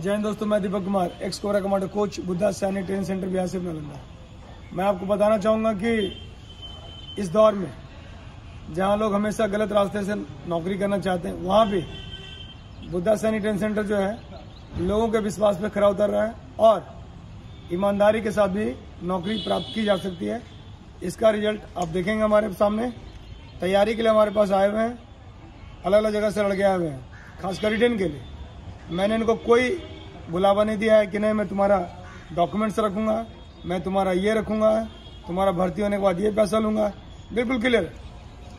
जय हिंद दोस्तों, मैं Deepak Kumar ex cobra commando coach Buddha सैनिक ट्रेनिंग सेंटर बिहार से नालंदा मैं आपको बताना चाहूँगा कि इस दौर में जहाँ लोग हमेशा गलत रास्ते से नौकरी करना चाहते हैं, वहाँ भी बुद्धा सैनिक ट्रेनिंग सेंटर जो है, लोगों के विश्वास पे खरा उतर रहा है और ईमानदारी के साथ भी नौकरी प्राप्त की जा सकती है। इसका रिज़ल्ट आप देखेंगे हमारे सामने। तैयारी के लिए हमारे पास आए हुए हैं अलग अलग जगह से लड़के आए हुए हैं, खासकर रिटर्न के लिए। मैंने इनको कोई बुलावा नहीं दिया है कि नहीं, मैं तुम्हारा डॉक्यूमेंट्स रखूँगा, मैं तुम्हारा ये रखूँगा, तुम्हारा भर्ती होने के बाद ये पैसा लूँगा। बिल्कुल क्लियर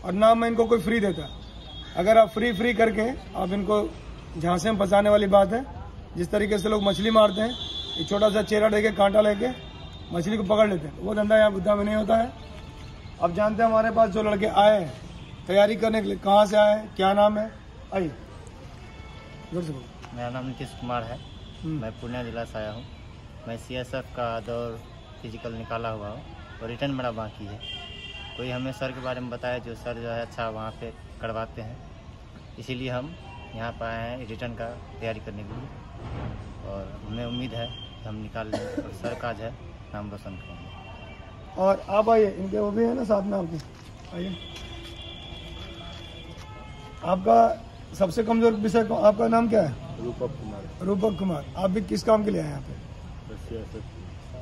और ना मैं इनको कोई फ्री देता। अगर आप फ्री फ्री करके आप इनको झांसे में फंसाने वाली बात है, जिस तरीके से लोग मछली मारते हैं, एक छोटा सा चेहरा लेके, कांटा लेके मछली को पकड़ लेते हैं। वो धंधा यहाँ बुद्धा में नहीं होता है। अब जानते हैं हमारे पास जो लड़के आए हैं, तैयारी करने के लिए कहाँ से आए हैं, क्या नाम है? आइए। ज़ोर से बोलो। मेरा नाम नीतीश कुमार है। हम्म। मैं पूर्णिया जिला से आया हूँ। मैं सी का दौर फ़िज़िकल निकाला हुआ हूँ और रिटर्न मेरा बाकी है। कोई हमें सर के बारे में बताया जो सर जो है अच्छा वहाँ पे करवाते हैं। इसीलिए हम यहाँ पर आए हैं रिटर्न का तैयारी करने के लिए। और हमें उम्मीद है कि हम निकाल लेंगे और सर का जो है नाम रोशन करेंगे। और आप आइए इनके वो भी है ना साथ में आपके? आइए। आपका सबसे कमज़ोर विषय आपका नाम क्या है? रूपक कुमार। रूपक कुमार आप भी किस काम के लिए आए यहाँ पे?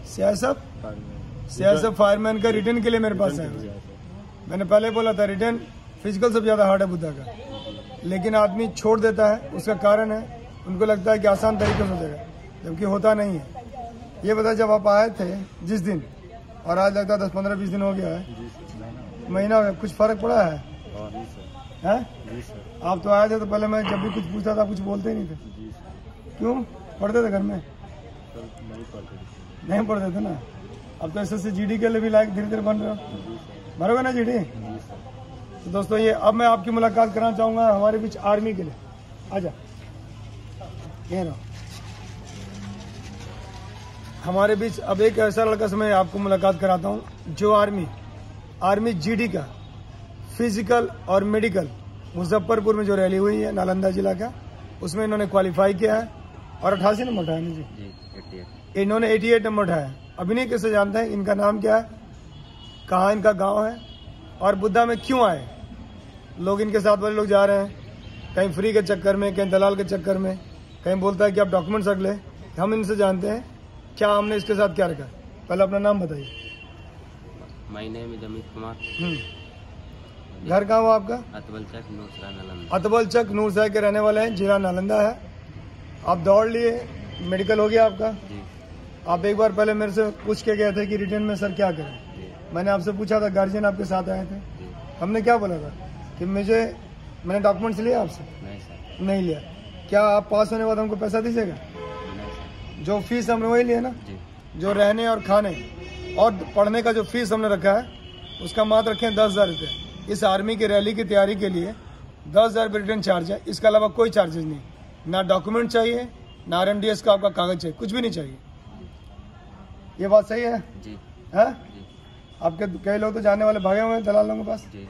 सियासत सियासत? फायरमैन। का रिटर्न के लिए मेरे पास है मैंने पहले बोला था रिटर्न फ़िज़िकल सबसे ज़्यादा हार्ड है बुद्धा का। लेकिन आदमी छोड़ देता है उसका कारण है उनको लगता है कि आसान तरीके से हो जाएगा जबकि होता नहीं है। ये बता जब आप आए थे जिस दिन? और आज लगता है दस पंद्रह बीस दिन हो गया है। महीना हो गया। कुछ फ़र्क पड़ा है? हैं? आप तो आए थे तो पहले मैं जब भी कुछ पूछता था कुछ बोलते नहीं थे। जी क्यों? पढ़ते थे घर में? नहीं पढ़ते थे ना? अब तो एस एस सी के लिए भी लायक धीरे धीरे बन रहे हो। जी भरोगे ना जीडी जी तो दोस्तों ये अब मैं आपकी मुलाकात कराना चाहूँगा हमारे बीच आर्मी के लिए। आजा। ये रहो। हमारे बीच अब एक ऐसा लड़का से मैं आपको मुलाकात कराता हूँ जो आर्मी आर्मी जीडी का। फ़िज़िकल और मेडिकल। मुजफ्फरपुर में जो रैली हुई है नालंदा जिला का उसमें इन्होंने क्वालिफाई किया है। और अठासी नंबर उठाया जी? जी इन्होंने 88 नंबर उठाया अभिनय कैसे जानते हैं? इनका नाम क्या है? कहाँ इनका गाँव है? और बुद्धा में क्यों आए? लोग इनके साथ वाले लोग जा रहे हैं। कहीं फ्री के चक्कर में कहीं दलाल के चक्कर में कहीं बोलता है कि आप डॉक्यूमेंट्स रख ले। हम इनसे जानते हैं क्या हमने इसके साथ क्या रखा पहले अपना नाम बताइए। My name is Amit Kumar. घर कहाँ हुआ आपका? अतबल चक नालंदा। नूर साहब के रहने वाले हैं जिला नालंदा है। आप दौड़ लिए मेडिकल हो गया आपका? जी। आप एक बार पहले मेरे से पूछ के गए थे कि रिटर्न में सर क्या करें। मैंने आपसे पूछा था गार्जियन आपके साथ आए थे। हमने क्या बोला था? कि मुझे मैंने डॉक्यूमेंट्स लिया आपसे? नहीं नहीं लिया। क्या आप पास होने के बाद हमको पैसा दीजिएगा? जो फ़ीस हमने वही लिया ना? जो। रहने और खाने। और पढ़ने का जो फ़ीस हमने रखा है उसका मात्र रखे हैं दस हज़ार रुपये। इस आर्मी की रैली की तैयारी के लिए दस हज़ार रिटर्न चार्ज है। इसके अलावा कोई चार्जेस नहीं। ना डॉक्यूमेंट चाहिए ना आर का आपका कागज़ चाहिए कुछ भी नहीं चाहिए। ये बात सही है? जी। है? जी। आपके कई लोग तो जाने वाले भागे हुए हैं दलालों के पास। जी।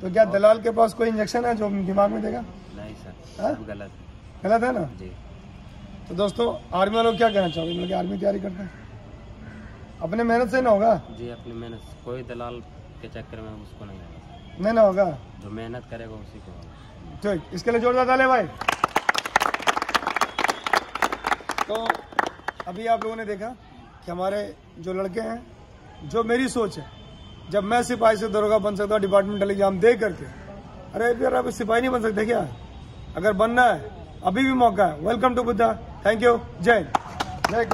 तो क्या दलाल के पास कोई इंजेक्शन है जो दिमाग में देगा? नहीं सर हाँ? गलत गलत है ना? जी। तो दोस्तों आर्मी वालों क्या कहना चाहोगे? मतलब आर्मी तैयारी करते हैं। अपने मेहनत से ना होगा? जी अपनी मेहनत कोई दलाल के चक्कर में उसको नहीं नहीं ना होगा। जो मेहनत करेगा उसी को ठीक इसके लिए जोरदार ताले भाई। तो अभी आप लोगों ने देखा कि हमारे जो लड़के हैं जो मेरी सोच है जब मैं सिपाही से दरोगा बन सकता हूँ डिपार्टमेंटल एग्ज़ाम दे करके अरे यार अब सिपाही नहीं बन सकते क्या? अगर बनना है अभी भी मौका है। Welcome to Buddha thank you जय जय